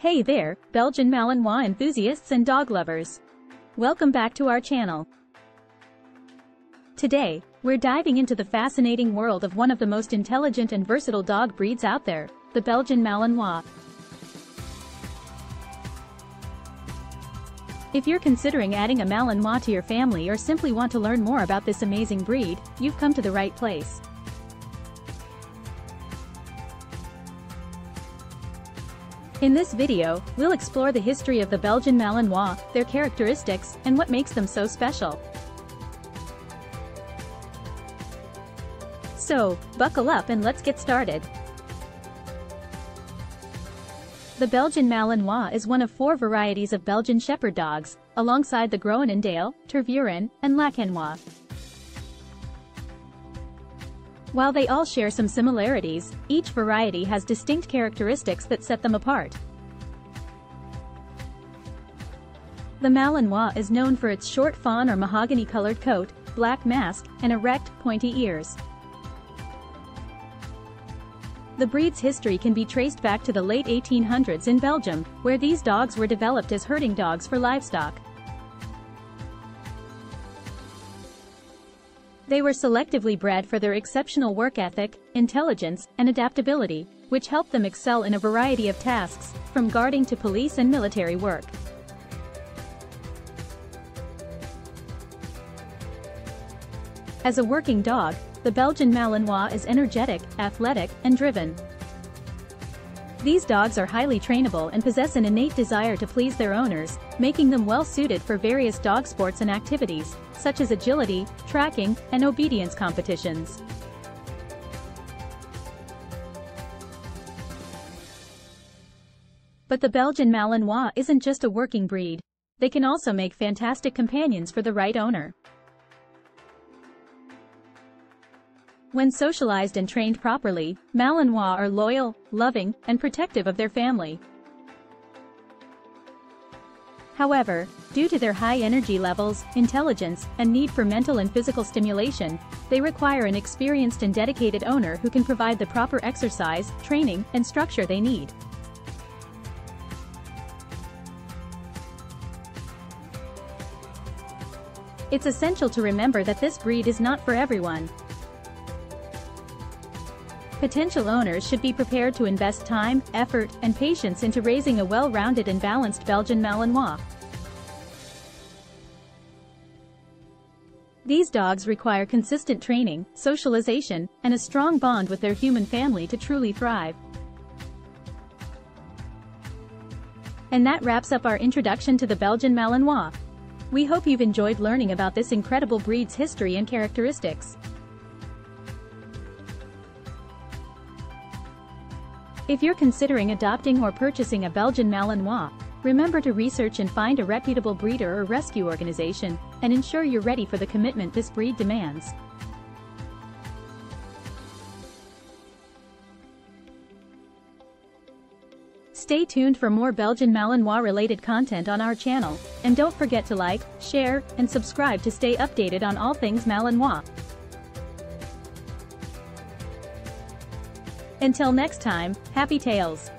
Hey there, Belgian Malinois enthusiasts and dog lovers. Welcome back to our channel. Today, we're diving into the fascinating world of one of the most intelligent and versatile dog breeds out there, the Belgian Malinois. If you're considering adding a Malinois to your family or simply want to learn more about this amazing breed, you've come to the right place. In this video, we'll explore the history of the Belgian Malinois, their characteristics, and what makes them so special. So, buckle up and let's get started. The Belgian Malinois is one of four varieties of Belgian Shepherd dogs, alongside the Groenendael, Tervuren, and Laekenois. While they all share some similarities, each variety has distinct characteristics that set them apart. The Malinois is known for its short fawn or mahogany-colored coat, black mask, and erect, pointy ears. The breed's history can be traced back to the late 1800s in Belgium, where these dogs were developed as herding dogs for livestock. They were selectively bred for their exceptional work ethic, intelligence, and adaptability, which helped them excel in a variety of tasks, from guarding to police and military work. As a working dog, the Belgian Malinois is energetic, athletic, and driven. These dogs are highly trainable and possess an innate desire to please their owners, making them well suited for various dog sports and activities, such as agility, tracking, and obedience competitions. But the Belgian Malinois isn't just a working breed. They can also make fantastic companions for the right owner. When socialized and trained properly, Malinois are loyal, loving, and protective of their family. However, due to their high energy levels, intelligence, and need for mental and physical stimulation, they require an experienced and dedicated owner who can provide the proper exercise, training, and structure they need. It's essential to remember that this breed is not for everyone, Potential owners should be prepared to invest time, effort, and patience into raising a well-rounded and balanced Belgian Malinois. These dogs require consistent training, socialization, and a strong bond with their human family to truly thrive. And that wraps up our introduction to the Belgian Malinois. We hope you've enjoyed learning about this incredible breed's history and characteristics. If you're considering adopting or purchasing a Belgian Malinois, remember to research and find a reputable breeder or rescue organization, and ensure you're ready for the commitment this breed demands. Stay tuned for more Belgian Malinois related content on our channel, and don't forget to like, share, and subscribe to stay updated on all things Malinois. Until next time, happy tails!